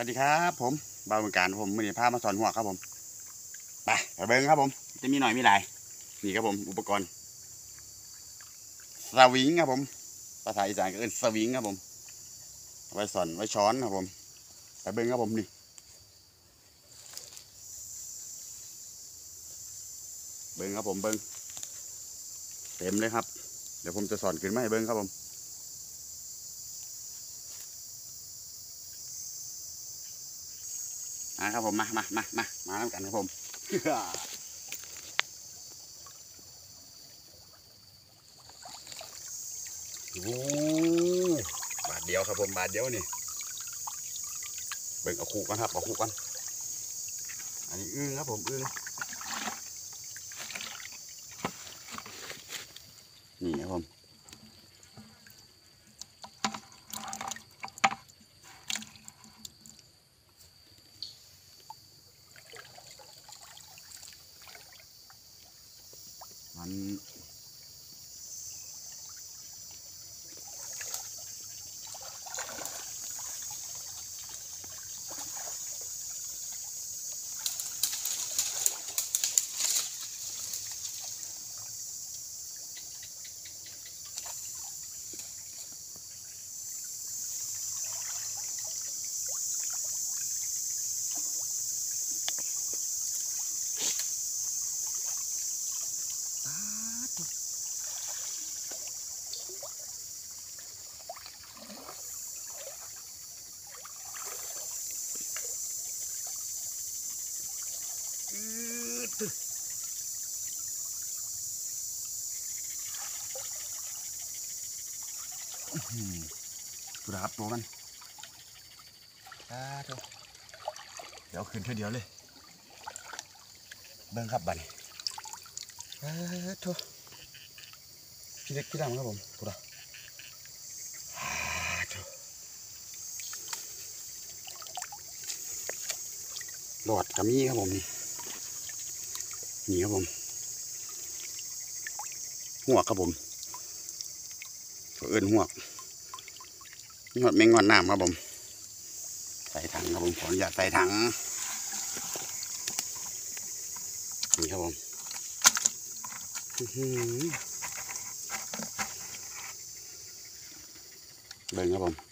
วัสดีครับผมบ่าวบึงกาฬผมมื้อนี้พามาซ้อนฮวกครับผมไปไปเบิ้งครับผม จะมีหน่อยมีหลายนี่ครับผม อุปกรณ์สวิงครับผมภาษาอีสานก็เอินสวิงครับผมไว้ซ้อนไว้ช้อนครับผมไปเบิ้งครับผมนี่เบิ้งครับผมเบิ้งเต็มเลยครับ เดี๋ยวผมจะซ้อนขึ้นมาให้เบิ้งครับผม มา ครับผมมามามามามาแล้วกันครับผมโอ้บาทเดียวครับผมบาทเดียวนี่เบิ่งเอาคู่กันครับเอาคู่กันอันนี้อึ้งครับผมอึ้งนี่ครับผม ดูนะครับตัวมันอาเถอะเดี๋ยวขึ้นเท่าเดียวเลย เบิ่งครับบันอ่าเถอะพี่เล็กพี่ดำครับผมดูนะอ่าหลอดกระมี่ครับผมนี่นี่ครับผม หัวครับผมเอื่นหัว กนี่หอดแมงงอนน้ำครับผมใส่ถังครับผมขออนุญาตใส่ถังนี่ครับผมเบิ่งครับผม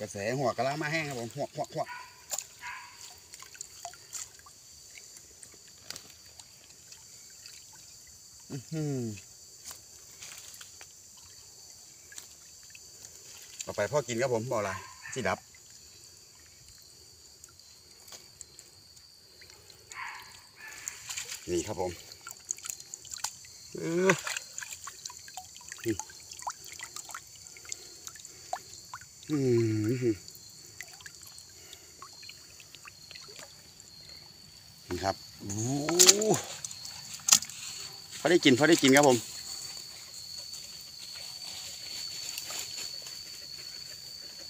กระแสหัวกระลามาแห้งครับผมหัวหัวหัวอื้อหือต่อไปพ่อกินครับผมบอกอะไรที่ดับนี่ครับผมเออ อืมนี่ครับพอได้กินพอได้กินครับผม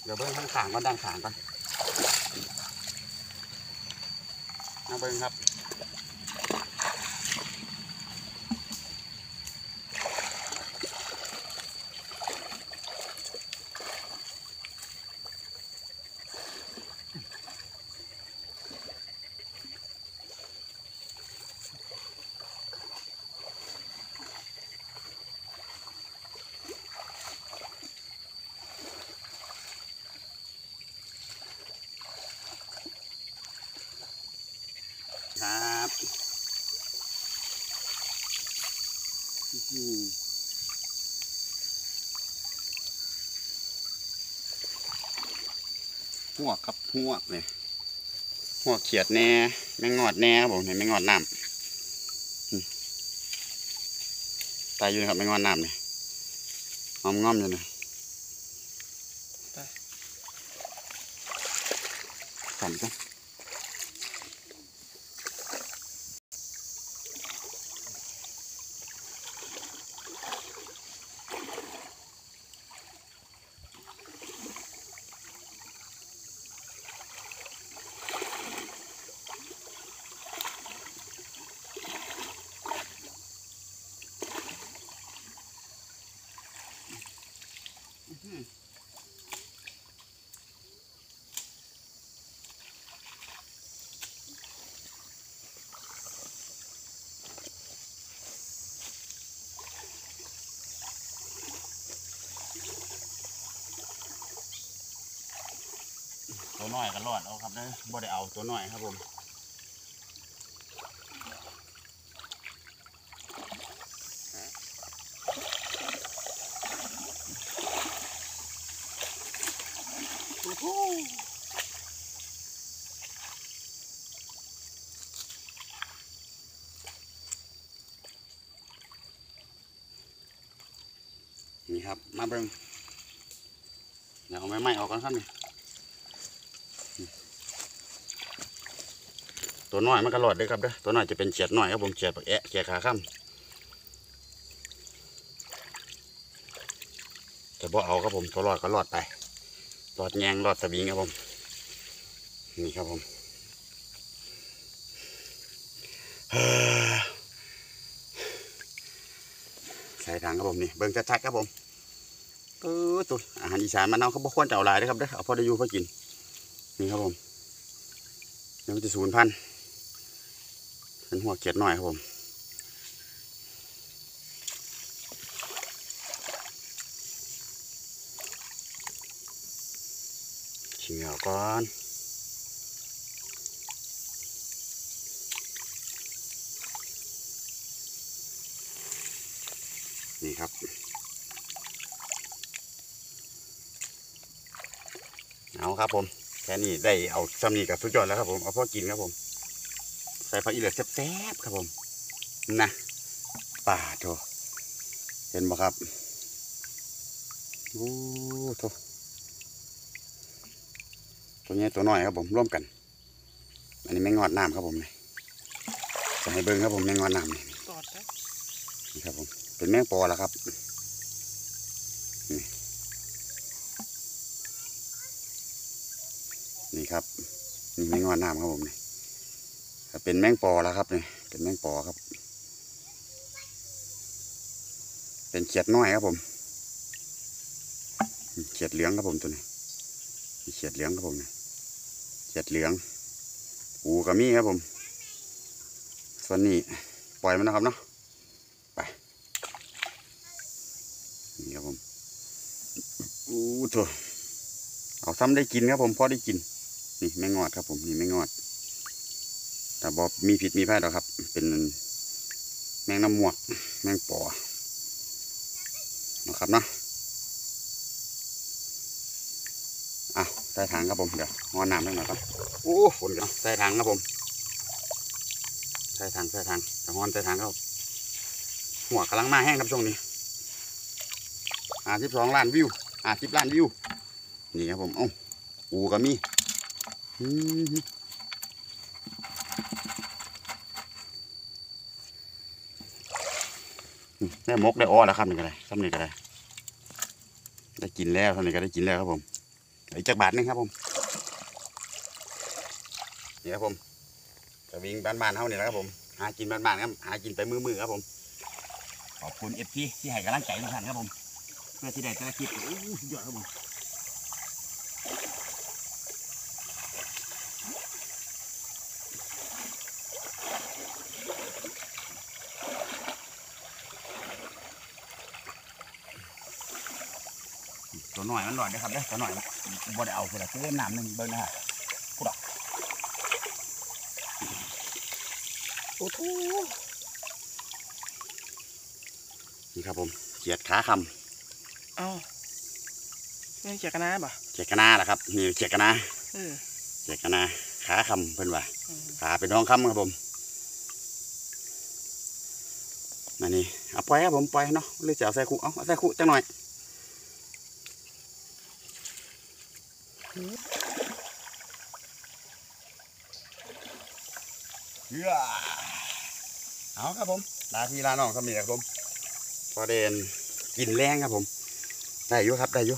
เดี๋ยวเบิ้งข้างขางก่อนด้านขางก่อนมาเบิ้งครับ หัวกครับหัวกเลยหัวกเขียดแน่แมงงอดแน่ครับผมเห็นแมงงอดน้ำอืมตายอยู่นะครับแมงงอดน้ำเนี่ยงอมงอมๆอยู่นะสั่นกัน ตัวน้อยก็รอดเอาครับเด้อบ่ได้เอาตัวน้อยครับผม นี่ครับ มาเบิ่งเดี๋ยวเอาไม้ไม้ออกก่อนครับนี่ตัวน้อยมันก็รอดเลยครับเด้อตัวน้อยจะเป็นเฉียดน้อยครับผมเฉียดปักแอะเฉียดขาข้ามแต่บ่เอาครับผมตัวรอดก็รอดไป อดแยงรอดสวิงครับผม นี่ครับผมใส่ทางครับผมนี่เบิ่งชัดๆครับผมเออตัวอาหารอีสานมานเอาเขาบ่ควรจะเอาหลายนะครับเด้อเอาพอได้อยู่พอกิน นี่ครับผมเดี๋ยวมันจะสูญพันเป็นหัวเกล็ดหน่อยครับผม ชิมเหงา ก่อนนี่ครับเอาครับผมแค่นี้ได้เอาซ้ำนี้กับสุดยอดแล้วครับผมเอาพอกินครับผม ใส่ผักอีเหลือแซ่บๆครับผมนะป่าโถเห็นบ่ครับโอ้โถ ตัวนี้ตัวน้อยครับผมร่วมกัน อันนี้แมงงอดน้ำครับผมนี่จะให้เบิ้งครับผมแมงงอดน้ำนี่นี่ครับผมเป็นแมงปอแล้วครับนี่นี่ครับนี่แมงงอดน้ำครับผมนี่เป็นแมงปอแล้วครับนี่เป็นแมงปอครับ เป็นเขียดน้อยครับผมเขียดเหลืองครับผมตัวนี้เขียดเหลืองครับผมนี่ เขียดเหลืองปูกระมี่ครับผม ส่วนนี้ปล่อยมันนะครับเนาะไปนี่ครับผมอู้ตัวเอาซ้ำได้กินครับผมพอได้กิน นี่แมงงอดครับผมนี่แมงงอดแต่บอมีผิดมีแพ้หรอกครับ เป็นแมงน้ำหมวก แมงปอนะครับเนาะ อะใส่ถังครับผมเดี๋ยวงอนน้ำได้หน่อยครับโอ้ฝนกันเนาะใส่ถังครับผมใส่ถังใส่ถังจะงอนใส่ถังครับหัวกำลังมาแห้งครับช่วงนี้อ่าสิบสองล้านวิวอ่าสิบล้านวิวนี่ครับผมเอ้าปูก็มีอืมได้มกได้อ้อแล้วครับนี่ก็ได้ซ้ำนี่ก็ได้ได้กินแล้วซ้ำนี่ก็ได้กินแล้วครับผม อีกจักบาทหนึงครับผมนี่ครับผมจะวิ่งบ้านๆเท่านี้แหละครับผม หากินบ้านๆครับหากินไปมือๆครับผม ขอบคุณเอฟทีที่ให้กำลังใจทุกท่านครับผม เพื่อที่ได้แต่ละคลิดโอ้โหสุดยอดครับผม ตัวหน่อยมันหลอดเด้อครับเด้อตัวหน่อยบ่ได้เอาเพื่อเติมน้ำหนึ่งเบิ้งนะฮะพุดอะโอ้โหนี่ครับผมเกียดขาคเอ้าไม่เจียกันนะบ่ะำเกียดกะนาแหละครับนี่เกียดกะนาเออเกียดกะนาขาคำเพิ่นว่าอืมขาเป็นทองคำครับผมนั่นนี่เอาปล่อยครับผมปล่อยเนาะหรือจะเอาใส่คุเอาเอาใส่คุจังหน่อย เอาครับผมลาพี่ลาน้องครับนี่ครับผม พอเดนกินแรงครับผม ได้ยุครับได้ยุ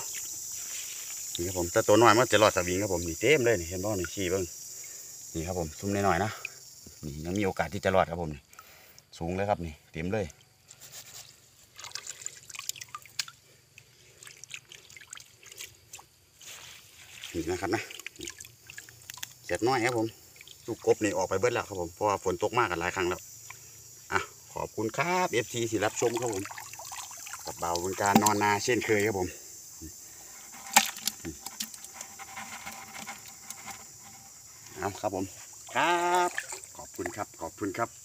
นี่ครับผมแต่ตัวน้อยมันจะรอดสวิงครับผมนี่เต็มเลยนี่เห็นบ้างนี่ขี้บ้างนี่ครับผมซุ่มหน่อยๆนะนี่ยังมีโอกาสที่จะรอดครับผมสูงเลยครับนี่เต็มเลย นี่นะครับนะเสร็จน้อยครับผมลูกกบนี่ออกไปเบิดแล้วครับผมเพราะว่าฝนตกมากกันหลายครั้งแล้วอะขอบคุณครับเอฟทีที่รับชมครับผมกับเบาบนการนอนนาเช่นเคยครับผมเอาครับผมครับ ขอบคุณครับขอบคุณครับ